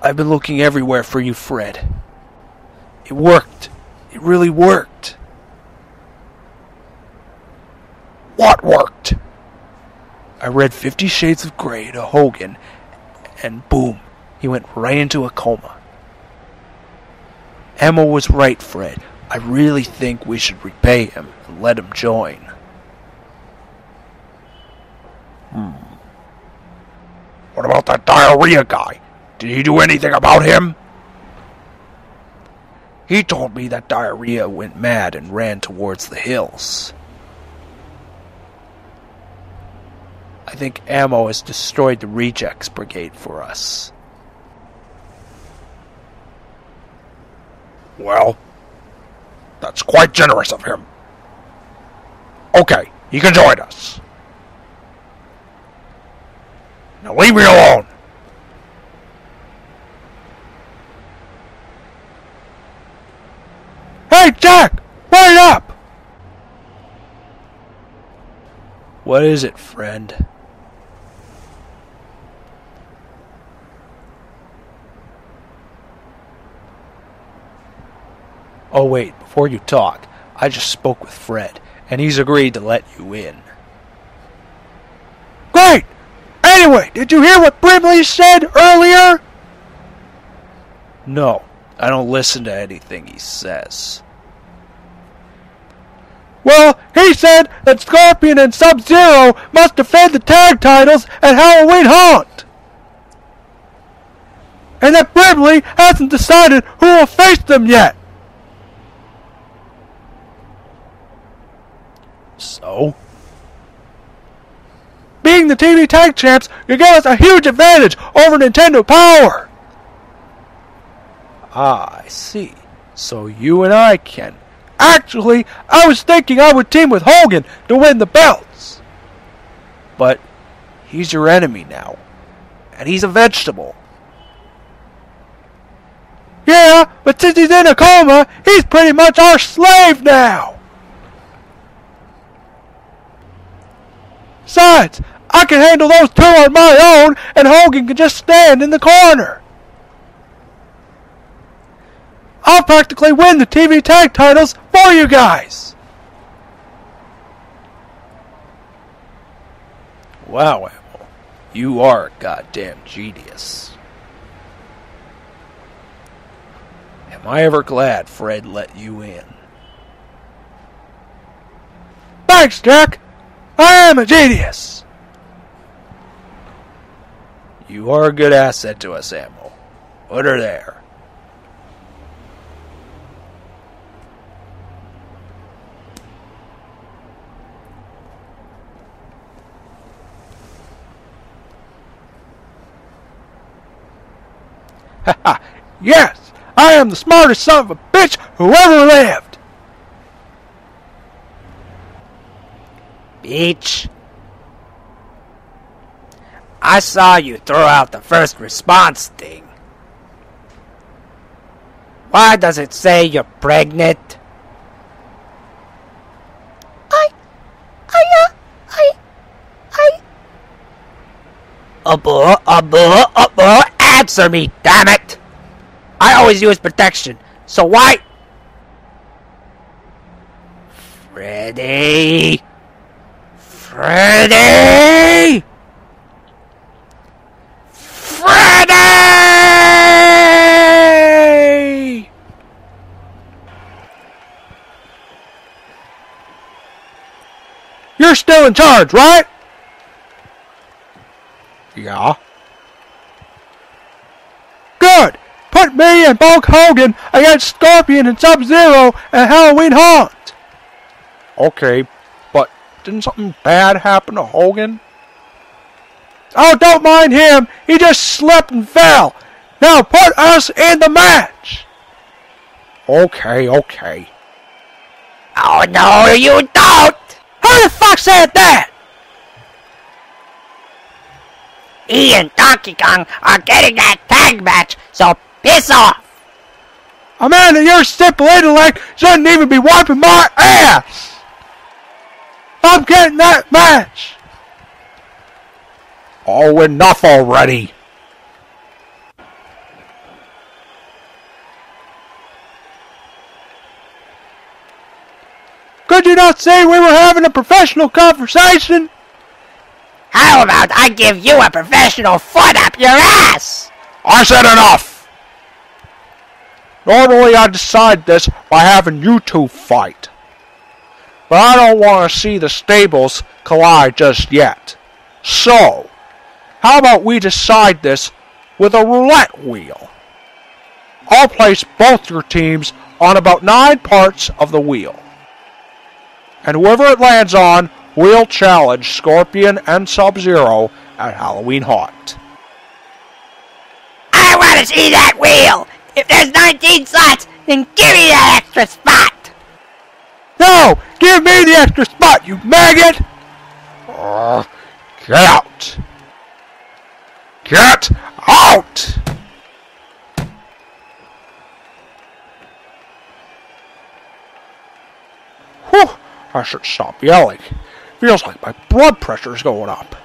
I've been looking everywhere for you, Fred. It worked. It really worked. What worked? I read Fifty Shades of Grey to Hogan, and boom, he went right into a coma. Ammo was right, Fred. I really think we should repay him and let him join. Hmm. What about that diarrhea guy? Did he do anything about him? He told me that diarrhea went mad and ran towards the hills. I think ammo has destroyed the rejects brigade for us. Well, that's quite generous of him. Okay, he can join us. Now leave me alone. Hey, Jack! Wait up! What is it, friend? Oh, wait, before you talk, I just spoke with Fred, and he's agreed to let you in. Great! Anyway, did you hear what Brimley said earlier? No, I don't listen to anything he says. Well, he said that Scorpion and Sub Zero must defend the tag titles at Halloween Haunt! And that Brimley hasn't decided who will face them yet! So? Being the TV Tag Champs, you give us a huge advantage over Nintendo Power! Ah, I see. So you and I can. Actually, I was thinking I would team with Hogan to win the belts. But he's your enemy now. And he's a vegetable. Yeah, but since he's in a coma, he's pretty much our slave now. Besides, I can handle those two on my own, and Hogan can just stand in the corner. I'll practically win the TV tag titles for you guys. Wow, Ammo. You are a goddamn genius. Am I ever glad Fred let you in? Thanks, Jack. I am a genius! You are a good asset to us, Ammo. Put her there. Ha ha! Yes! I am the smartest son of a bitch who ever lived! Peach. I saw you throw out the first response thing. Why does it say you're pregnant? I. I, uh, I. I. Abo, abo, abo, answer me, damn it! I always use protection, so why? Freddy! Freddy! Freddy! You're still in charge, right? Yeah. Good! Put me and Hulk Hogan against Scorpion and Sub-Zero at Halloween Haunt! Okay, but didn't something bad happen to Hogan? Oh, don't mind him. He just slipped and fell. Now put us in the match. Okay, okay. Oh, no, you don't. Who the fuck said that? He and Donkey Kong are getting that tag match, so Piss off! A man of your simple intellect shouldn't even be wiping my ass! I'm getting that match! Oh, enough already! Could you not say we were having a professional conversation? How about I give you a professional foot up your ass? I said enough! Normally I decide this by having you two fight. But I don't want to see the stables collide just yet. So, how about we decide this with a roulette wheel? I'll place both your teams on about nine parts of the wheel. And whoever it lands on will challenge Scorpion and Sub Zero at Halloween Haunt. I want to see that wheel. If there's 19 slots, then give me that extra spot. No! Give me the extra spot, you maggot! Uh, get out! Get out! Whew, I should stop yelling. Feels like my blood pressure's going up.